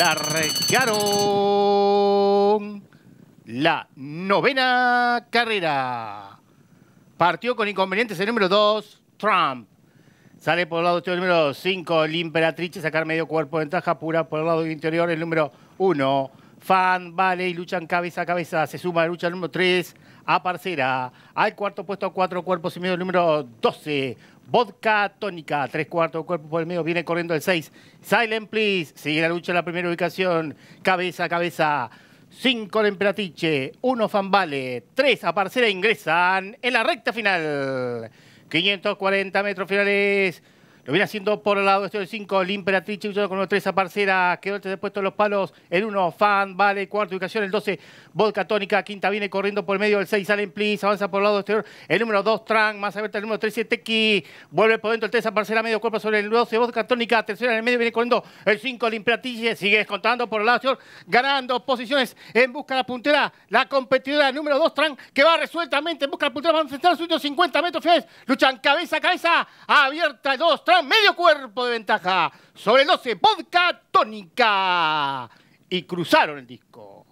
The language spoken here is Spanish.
largaron la novena carrera. Partió con inconvenientes el número 2, Trump. Sale por el lado este número 5, L'Imperatrice, sacar medio cuerpo de ventaja pura por el lado interior el número 1. Fan, Vale y luchan cabeza a cabeza. Se suma la lucha número 3 a Parcera. Al cuarto puesto cuatro cuerpos y medio el número 12. Vodka Tónica, tres cuartos cuerpo por el medio, viene corriendo el 6. Silent Please, sigue la lucha en la primera ubicación, cabeza a cabeza. 5 la Emperatrice, 1 Fanvale, 3 a Parcera ingresan en la recta final. 540 metros finales. Lo viene haciendo por el lado este del 5, el Imperatrice, con el 3 a Parcera, quedó el puesto los palos, el 1, Fan, Vale, cuarta ubicación, el 12, Vodka Tónica, quinta viene corriendo por el medio, el 6, Salen Please, avanza por el lado exterior, el número 2, Trang, más abierta el número 13, Tequi, vuelve por dentro el 3 a Parcera, medio cuerpo sobre el 12, Vodka Tónica, tercera en el medio, viene corriendo el 5, el Imperatrice, sigue descontando por el lado exterior, ganando posiciones en busca de la puntera, la competidora número 2, Trang, que va resueltamente en busca de la puntera, va a enfrentar los últimos 50 metros finales, luchan cabeza a cabeza, abierta el 2, Medio cuerpo de ventaja sobre el 12, vodka tónica. Y cruzaron el disco.